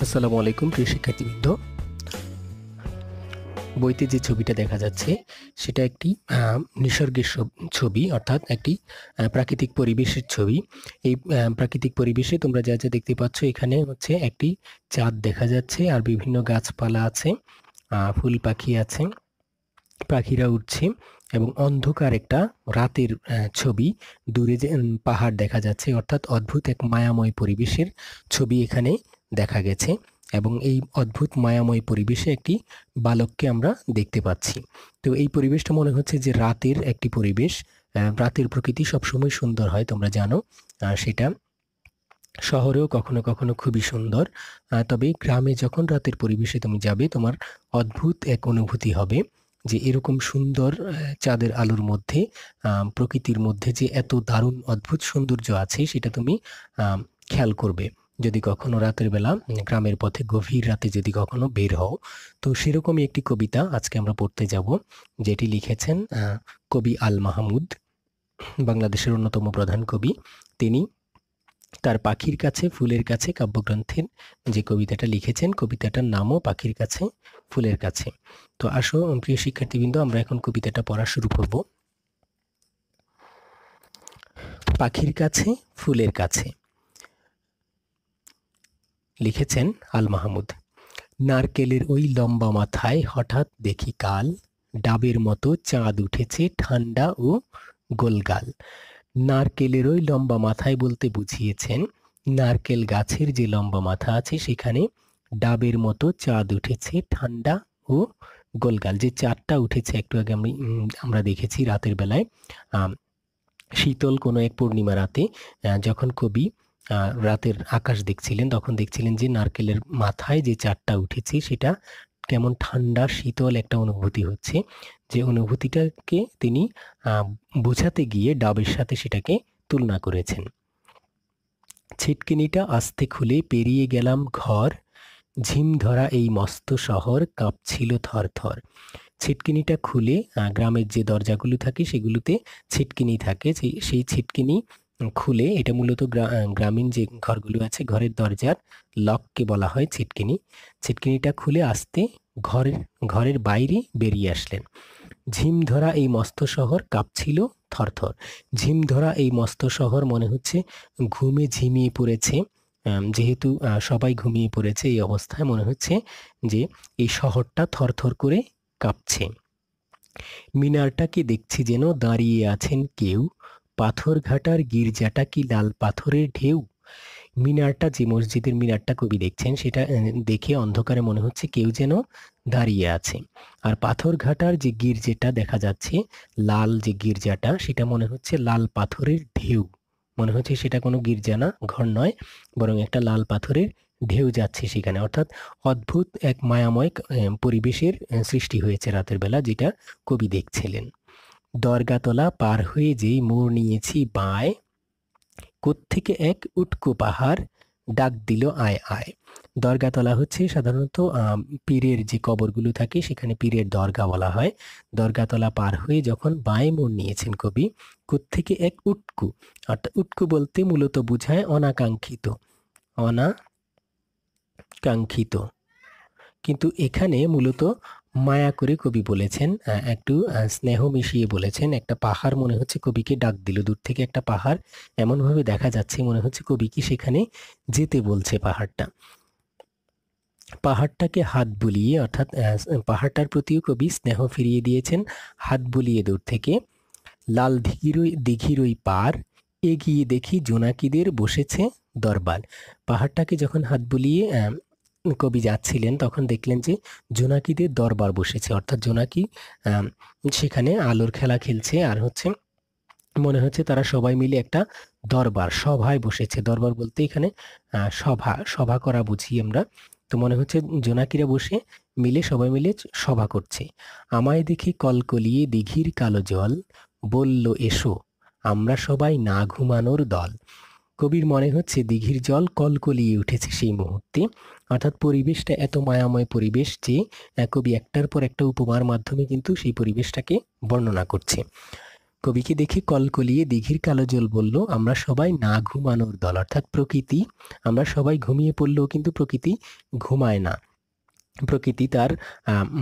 আসসালামু আলাইকুম, প্রিয় শিক্ষার্থীবৃন্দ। বইতে যে ছবিটা দেখা যাচ্ছে, সেটা একটি নিসর্গের ছব- অর্থাৎ একটি প্রাকৃতিক পরিবেশের ছবি। এই প্রাকৃতিক পরিবেশে তোমরা যা যা দেখতে পাচ্ছ, এখানে হচ্ছে একটি চাঁদ দেখা যাচ্ছে, আর বিভিন্ন গাছপালা আছে ফুল পাখি আছে, পাখিরা উঠছে এবং অন্ধকার একটা রাতের ছবি। দূরে যে পাহাড় দেখা যাচ্ছে, অর্থাৎ অদ্ভুত এক মায়াময় পরিবেশের ছবি এখানে দেখা গেছে এবং এই অদ্ভুত মায়াময় পরিবেশে একটি বালককে আমরা দেখতে পাচ্ছি। তো এই পরিবেশটা মনে হচ্ছে যে রাতের একটি পরিবেশ। রাতের প্রকৃতি সবসময় সুন্দর হয়, তোমরা জানো। সেটা শহরেও কখনো কখনো খুবই সুন্দর। তবে গ্রামে যখন রাতের পরিবেশে তুমি যাবে, তোমার অদ্ভুত এক অনুভূতি হবে যে এরকম সুন্দর চাঁদের আলোর মধ্যে প্রকৃতির মধ্যে যে এত দারুণ অদ্ভুত সৌন্দর্য আছে, সেটা তুমি খেয়াল করবে। যদি কখনো রাতের বেলা গ্রামের পথে গভীর রাতে যদি কখনো বের হও, তো সেরকমই একটি কবিতা আজকে আমরা পড়তে যাব, যেটি লিখেছেন কবি আল মাহমুদ, বাংলাদেশের অন্যতম প্রধান কবি। তিনি তার পাখির কাছে, ফুলের কাছে কাব্যগ্রন্থের যে কবিতাটা লিখেছেন, কবিতাটার নামও পাখির কাছে, ফুলের কাছে। তো আসো, প্রিয় শিক্ষার্থীবৃন্দ, আমরা এখন কবিতাটা পড়া শুরু করব। পাখির কাছে, ফুলের কাছে। লিখেছেন আল মাহমুদ। নারকেলের ওই লম্বা মাথায় হঠাৎ দেখি কাল, ডাবের মতো চাঁদ উঠেছে ঠান্ডা ও গোলগাল। নারকেলের ওই লম্বা মাথায় বলতে বুঝিয়েছেন, নারকেল গাছের যে লম্বা মাথা আছে সেখানে ডাবের মতো চাঁদ উঠেছে ঠান্ডা ও গোলগাল। যে চাঁদটা উঠেছে, একটু আগে আমি আমরা দেখেছি রাতের বেলায় শীতল কোনো এক পূর্ণিমা রাতে যখন কবি রাতের আকাশ দেখছিলেন, তখন দেখছিলেন যে নারকেলের মাথায় যে চারটা উঠেছে, সেটা কেমন ঠান্ডা, শীতল একটা অনুভূতি হচ্ছে। যে অনুভূতিটাকে তিনি বোঝাতে গিয়ে ডাবের সাথে সেটাকে তুলনা করেছেন। ছিটকিনিটা আস্তে খুলে পেরিয়ে গেলাম ঘর, ঝিম ধরা এই মস্ত শহর কাঁপছিল থরথর ছিটকিনিটা খুলে গ্রামের যে দরজাগুলো থাকে, সেগুলোতে ছিটকিনি থাকে সেই ছিটকিনি খুলে এটা মূলত গ্রা- গ্রামীণ যে ঘরগুলো আছে, ঘরের দরজার লককে বলা হয় ছিটকিনি। ছিটকিনিটা খুলে আসতে ঘরের ঘরের বাইরে বেরিয়ে আসলেন। ঝিম ধরা এই মস্ত শহর কাঁপছিল থরথর। ঝিম ধরা এই মস্ত শহর মনে হচ্ছে ঘুমে ঝিমিয়ে পড়েছে। যেহেতু সবাই ঘুমিয়ে পড়েছে এই অবস্থায় মনে হচ্ছে যে এই শহরটা থরথর করে কাঁপছে। মিনারটাকে দেখছি যেন দাঁড়িয়ে আছেন কেউ। পাথর ঘাটার গির্জাটা কি লাল পাথরের ঢেউ? মিনারটা যে মসজিদের মিনারটা কবি দেখছেন, সেটা দেখে অন্ধকারে মনে হচ্ছে কেউ যেন দাঁড়িয়ে আছে। আর পাথর ঘাটার যে গির্জেটা দেখা যাচ্ছে, লাল যে গির্জাটা, সেটা মনে হচ্ছে লাল পাথরের ঢেউ। মনে হচ্ছে সেটা কোনো গির্জা না, ঘর নয়, বরং একটা লাল পাথরের ঢেউ যাচ্ছে সেখানে। অর্থাৎ অদ্ভুত এক মায়াময় পরিবেশের সৃষ্টি হয়েছে রাতের বেলা, যেটা কবি দেখছিলেন। দরগাতলা পার হয়ে যেই মোড় নিয়েছি বাঁয়, কোত্থেকে এক উটকো পাহাড় ডাক দিল আয় আয়। দরগাতলা হচ্ছে সাধারণত পীরের যে কবরগুলো থাকে সেখানে পীরের দরগা বলা হয়। দরগাতলা পার হয়ে যখন বাঁয়ে মোড় নিয়েছেন কবি, কোত্থেকে এক উটকু, অর্থাৎ উটকু বলতে মূলত বোঝায় অনাকাঙ্ক্ষিত অনাকাঙ্ক্ষিত। কিন্তু এখানে মূলত মায়া করে কবি বলেছেন একটু স্নেহ মিশিয়ে বলেছেন, একটা পাহাড় মনে হচ্ছে কবিকে ডাক দিল। দূর থেকে একটা পাহাড়, এমনভাবে দেখা যাচ্ছে মনে হচ্ছে কবি কি সেখানে যেতে বলছে পাহাড়টা। পাহাড়টাকে হাত বুলিয়ে, অর্থাৎ পাহাড়টার প্রতিও কবি স্নেহ ফিরিয়ে দিয়েছেন, হাত বুলিয়ে দূর থেকে। লাল দিঘির ওই দিঘির ওই পার, এগিয়ে দেখি জোনাকিদের বসেছে দরবার। পাহাড়টাকে যখন হাত বুলিয়ে কবি যাচ্ছিলেন, তখন দেখলেন যে জোনাকিদের দরবার বসেছে। অর্থাৎ জোনাকি সেখানে আলোর খেলা খেলছে আর হচ্ছে মনে হচ্ছে তারা সবাই মিলে একটা দরবার, সভায় বসেছে। দরবার বলতে এখানে সভা সভা করা বুঝি আমরা। তো মনে হচ্ছে জোনাকিরা বসে মিলে, সবাই মিলে সভা করছে। আমায় দেখি কলকলিয়ে দিঘির কালো জল, বলল, এসো, আমরা সবাই না ঘুমানোর দল। কবির মনে হচ্ছে দিঘির জল কলকলিয়ে উঠেছে সেই মুহূর্তে। অর্থাৎ পরিবেশটা এত মায়াময় পরিবেশ যে কবি একটার পর একটা উপমার মাধ্যমে কিন্তু সেই পরিবেশটাকে বর্ণনা করছে। কবিকে দেখে কলকলিয়ে দিঘির কালো জল বলল, আমরা সবাই না ঘুমানোর দল। অর্থাৎ প্রকৃতি, আমরা সবাই ঘুমিয়ে পড়লেও কিন্তু প্রকৃতি ঘুমায় না। প্রকৃতি তার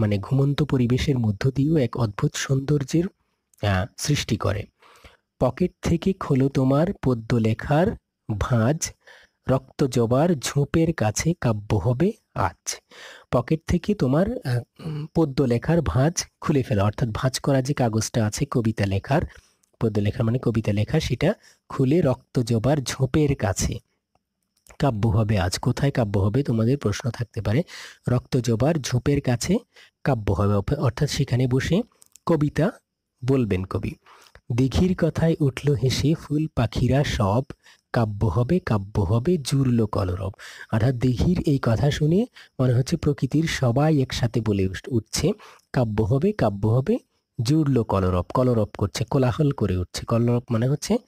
মানে ঘুমন্ত পরিবেশের মধ্য দিয়েও এক অদ্ভুত সৌন্দর্যের সৃষ্টি করে। পকেট থেকে খোলো তোমার পদ্য লেখার ভাঁজ, রক্ত জবার ঝোপের কাছে কাব্য হবে আজ। পকেট থেকে তোমার পদ্য লেখার ভাঁজ খুলে ফেলা। অর্থাৎ ভাঁজ করা যে কাগজটা আছে কবিতা লেখার, পদ্য লেখার মানে কবিতা লেখা সেটা খুলে রক্ত জবার ঝোপের কাছে কাব্য হবে আজ। কোথায় কাব্য হবে তোমাদের প্রশ্ন থাকতে পারে। রক্ত জবার ঝোপের কাছে কাব্য হবে। অর্থাৎ সেখানে বসে কবিতা বলবেন কবি। দিঘির কথায় উঠল হেসে ফুল পাখিরা সব। কাব্য হবে কাব্য হবে জুড়ল কলরব। অর্থাৎ দিঘির এই কথা শুনে মনে হচ্ছে প্রকৃতির সবাই একসাথে বলে উঠ- উঠছে, কাব্য হবে কাব্য হবে জুড়ল কলরব কলরব করছে, কোলাহল করে উঠছে। কলরব মানে হচ্ছে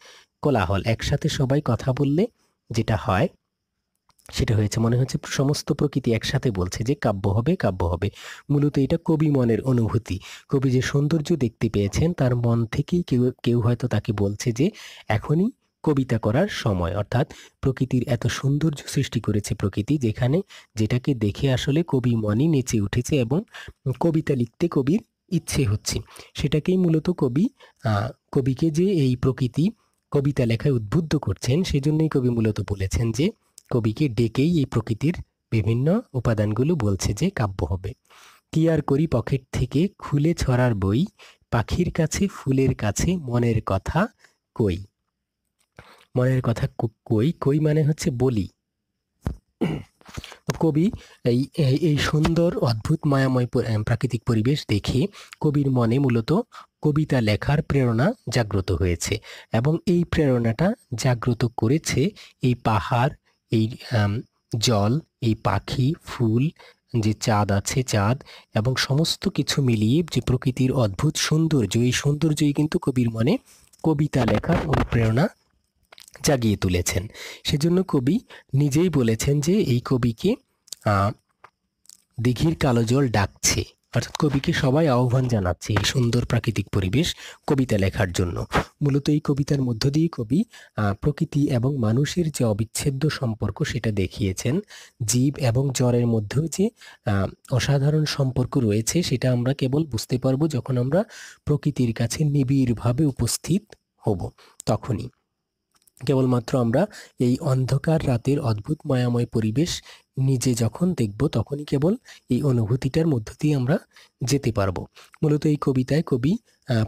কোলাহল, একসাথে সবাই কথা বললে যেটা হয়, সেটা হয়েছে, মনে হচ্ছে সমস্ত প্রকৃতি একসাথে বলছে যে কাব্য হবে কাব্য হবে। মূলত এটা কবি মনের অনুভূতি। কবি যে সৌন্দর্য দেখতে পেয়েছেন, তার মন থেকেই কেউ কেউ হয়তো তাকে বলছে যে এখনই কবিতা করার সময়, অর্থাৎ প্রকৃতির এত সৌন্দর্য সৃষ্টি করেছে প্রকৃতি, যেখানে যেটাকে দেখে আসলে কবি মনই নেচে উঠেছে এবং কবিতা লিখতে কবির ইচ্ছে হচ্ছে। সেটাকেই মূলত কবি কবিকে যে এই প্রকৃতি কবিতা লেখায় উদ্বুদ্ধ করছেন, সেজন্যই কবি মূলত বলেছেন যে, কবিকে ডেকেই এই প্রকৃতির বিভিন্ন উপাদানগুলো বলছে যে কাব্য হবে। কি আর করি পকেট থেকে খুলে ছড়ার বই, পাখির কাছে ফুলের কাছে মনের কথা কই? মনের কথা কই কই মানে হচ্ছে বলি। কবি এই- এই সুন্দর, অদ্ভুত, মায়াময় প্রাকৃতিক পরিবেশ দেখে কবির মনে মূলত কবিতা লেখার প্রেরণা জাগ্রত হয়েছে এবং এই প্রেরণাটা জাগ্রত করেছে এই পাহাড়, এই জল, এই পাখি, ফুল, যে চাঁদ আছে চাঁদ এবং সমস্ত কিছু মিলিয়ে যে প্রকৃতির অদ্ভুত সৌন্দর্য, এই সৌন্দর্যই কিন্তু কবির মনে কবিতা লেখার অনুপ্রেরণা জাগিয়ে তুলেছেন। সেজন্য কবি নিজেই বলেছেন যে এই কবিকে দিঘির কালো জল ডাকছে। অর্থাৎ কবিকে সবাই আহ্বান জানাচ্ছে এই সুন্দর প্রাকৃতিক পরিবেশ কবিতা লেখার জন্য। মূলত এই কবিতার মধ্য দিয়ে কবি প্রকৃতি এবং মানুষের যে অবিচ্ছেদ্য সম্পর্ক সেটা দেখিয়েছেন। জীব এবং জ্বরের মধ্যেও যে অসাধারণ সম্পর্ক রয়েছে সেটা আমরা কেবল বুঝতে পারব যখন আমরা প্রকৃতির কাছে নিবিড়ভাবে উপস্থিত হব। তখনই কেবলমাত্র আমরা এই অন্ধকার রাতের অদ্ভুত মায়াময় পরিবেশ নিজে যখন দেখব তখনই কেবল এই অনুভূতিটার মধ্য দিয়ে আমরা যেতে পারব। মূলত এই কবিতায় কবি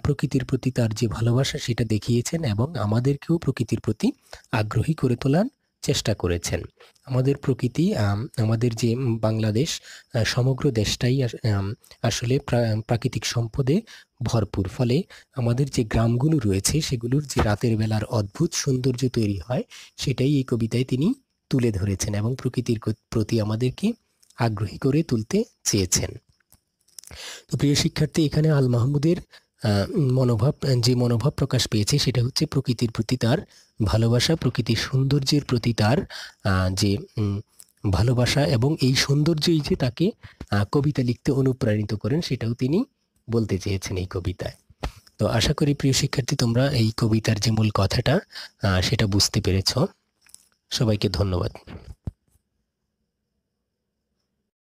প্রকৃতির প্রতি তার যে ভালোবাসা সেটা দেখিয়েছেন এবং আমাদেরকেও প্রকৃতির প্রতি আগ্রহী করে তোলার চেষ্টা করেছেন। আমাদের প্রকৃতি আমাদের যে বাংলাদেশ সমগ্র দেশটাই আস- আসলে প্রাকৃতিক সম্পদে ভরপুর। ফলে আমাদের যে গ্রামগুলো রয়েছে, সেগুলোর যে রাতের বেলার অদ্ভুত সৌন্দর্য তৈরি হয়, সেটাই এই কবিতায় তিনি তুলে ধরেছেন এবং প্রকৃতির প্রতি আমাদেরকে আগ্রহী করে তুলতে চেয়েছেন। তো প্রিয় শিক্ষার্থী, এখানে আল মাহমুদের মনোভাব যে মনোভাব প্রকাশ পেয়েছে সেটা হচ্ছে প্রকৃতির প্রতি তার ভালোবাসা, প্রকৃতির সৌন্দর্যের প্রতি তার যে ভালোবাসা এবং এই সৌন্দর্যই যে তাকে কবিতা লিখতে অনুপ্রাণিত করেন সেটাও তিনি বলতে চেয়েছেন এই কবিতায়। তো আশা করি প্রিয় শিক্ষার্থী তোমরা এই কবিতার যে মূল কথাটা সেটা বুঝতে পেরেছ। সবাইকে ধন্যবাদ।